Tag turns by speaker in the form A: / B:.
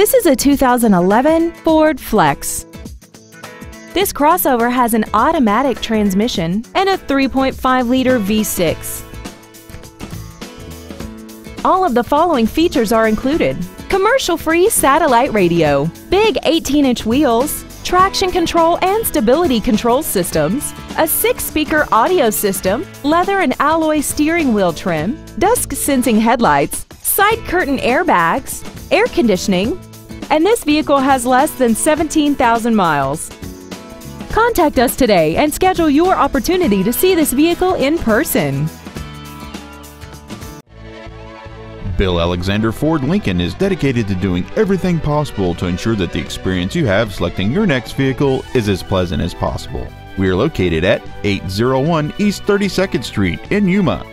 A: This is a 2011 Ford Flex. This crossover has an automatic transmission and a 3.5-liter V6. All of the following features are included. Commercial-free satellite radio, big 18-inch wheels, traction control and stability control systems, a six-speaker audio system, leather and alloy steering wheel trim, dusk sensing headlights, side curtain airbags, air conditioning, and this vehicle has less than 17,000 miles. Contact us today and schedule your opportunity to see this vehicle in person.
B: Bill Alexander Ford Lincoln is dedicated to doing everything possible to ensure that the experience you have selecting your next vehicle is as pleasant as possible. We are located at 801 East 32nd Street in Yuma.